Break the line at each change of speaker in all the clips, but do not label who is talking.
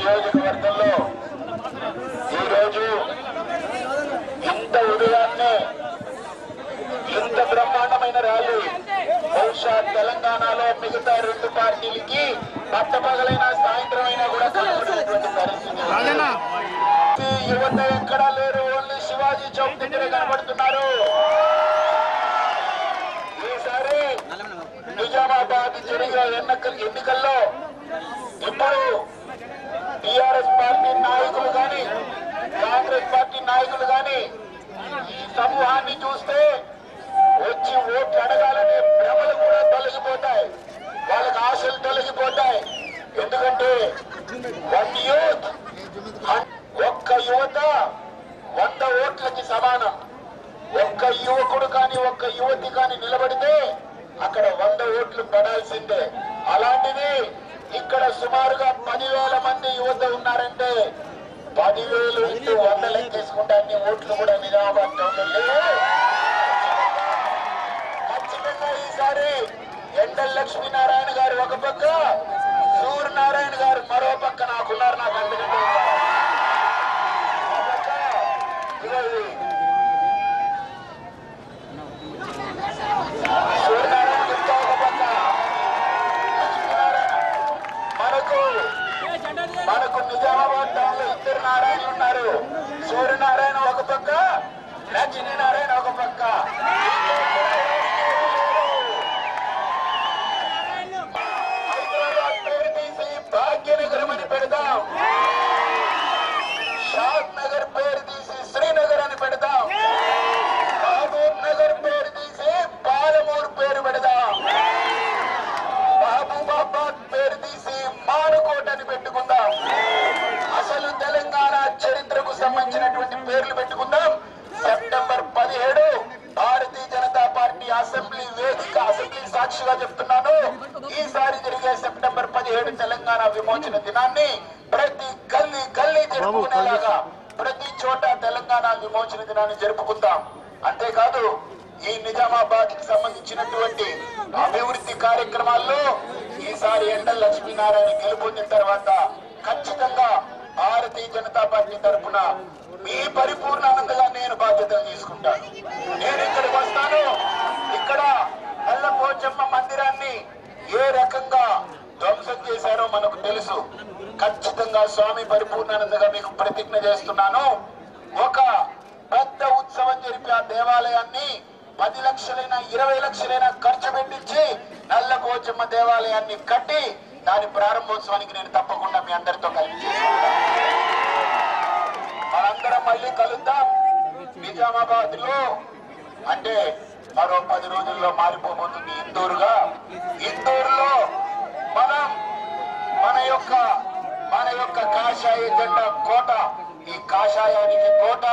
నియోజకవర్గంలో ఈరోజు ఇంత ఉదయాన్నే ఇంత బ్రహ్మాండమైన ర్యాలీ. బహుశా తెలంగాణలో మిగతా రెండు పార్టీలకి పట్టపగలైన సాయంత్రం అయినా కూడా కనబడేటువంటి పరిస్థితి యువత ఎక్కడా లేరు. ఓన్లీ శివాజీ చౌక్ దగ్గర కనబడుతున్నారు. ఈసారి నిజామాబాద్ జరిగే ఎన్నికల ఎన్నికల్లో వన్ యూత్ ఒక్క యువత వంద ఓట్లకి సమానం. ఒక్క యువకుడు కాని ఒక్క యువతి కాని నిలబడితే అక్కడ వంద ఓట్లు పడాల్సిందే. అలాంటిది ఇక్కడ సుమారుగా పదివేల మంది యువత ఉన్నారంటే పదివేలు ఇంటూ వంద తీసుకుంటే అన్ని ఓట్లు కూడా నిజామాబాద్ లక్ష్మీనారాయణ ఒక పక్క హైదరాబాద్ ఈసారి జరిగే సెప్టెంబర్ పదిహేడు తెలంగాణ విమోచన దినాన్ని ప్రతి గల్లీ గల్లీ జరుపుకునేలాగా ప్రతి చోట తెలంగాణ విమోచన దినాన్ని జరుపుకుందాం. అంతేకాదు ఈ నిజామాబాద్కి సంబంధించినటువంటి అభివృద్ధి కార్యక్రమాల్లో ఈసారి ఎండల లక్ష్మీనారాయణ గెలుపొందిన తర్వాత ఖచ్చితంగా భారతీయ జనతా పార్టీ తరఫున మీ పరిపూర్ణానందగా నేను బాధ్యతలు తీసుకుంటాను. నేను ఇక్కడికి వస్తాను. ఇక్కడ ఖచ్చితంగా స్వామి పరిపూర్ణానందగా మీకు ప్రతిజ్ఞ చేస్తున్నాను. ఒక పెద్ద ఉత్సవం జరిపి ఆ దేవాలయాన్ని పది లక్షలైనా ఇరవై లక్షలైనా ఖర్చు పెట్టించి నల్ల పోచమ్మ దేవాలయాన్ని కట్టి దాని ప్రారంభోత్సవానికి నేను తప్పకుండా మీ అందరితో కలిసి మనందరం మళ్ళీ కలుద్దాం. నిజామాబాద్లో అంటే మరో పది రోజుల్లో మారిపోబోతుంది ఇందూరుగా. ఇందూరులో మనం మన యొక్క మన యొక్క కాషాయ జెండా కోట. ఈ కాషాయానికి కోట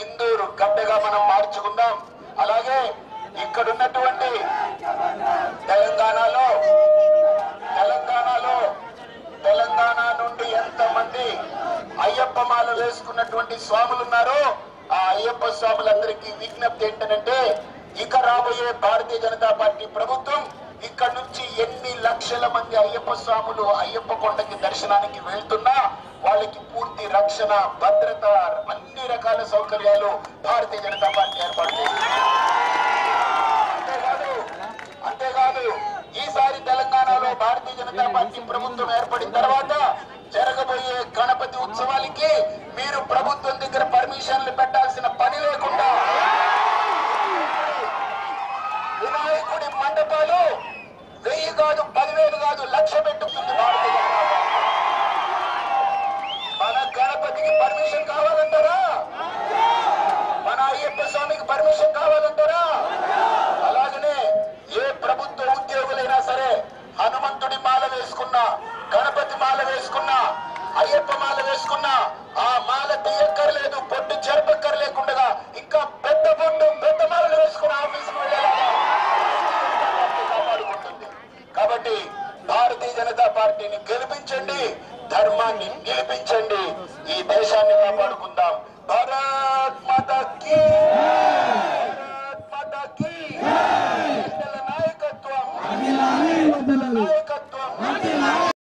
ఇందూరు గడ్డగా మనం మార్చుకుందాం. అలాగే ఇక్కడ ఉన్నటువంటి తెలంగాణలో తెలంగాణలో తెలంగాణ నుండి ఎంతమంది అయ్యప్ప మాల వేసుకున్నటువంటి స్వాములు ఉన్నారో ఆ అయ్యప్ప స్వాములందరికీ విజ్ఞప్తి ఏంటంటే ఇక రాబోయే భారతీయ జనతా పార్టీ ప్రభుత్వం ఇక్కడ నుంచి ఎన్ని లక్షల మంది అయ్యప్ప స్వాములు అయ్యప్ప కొండకి దర్శనానికి వెళ్తున్నా వాళ్ళకి పూర్తి రక్షణ భద్రత అన్ని రకాల సౌకర్యాలు భారతీయ జనతా పార్టీ ఏర్పాటు చేసింది. అంతేకాదు అంతేకాదు ఈసారి తెలంగాణలో భారతీయ జనతా పార్టీ ప్రభుత్వం ఏర్పడిన తర్వాత జరగబోయే గణపతి ఉత్సవాలకి మీరు ప్రభుత్వం దగ్గర పర్మిషన్లు మాల వేసుకున్నా ఆ మాల తీయక్కర్లేదు పొట్టు చెరపక్కర్లేకుండా ఇంకా పెద్ద పొట్టు పెద్ద మాలలు వేసుకుని ఆఫీసుకు వెళ్ళేలాగా కాపాడుకుంటుంది. కాబట్టి భారతీయ జనతా పార్టీని గెలిపించండి ధర్మాన్ని గెలిపించండి ఈ దేశాన్ని కాపాడుకుందాం. భారత్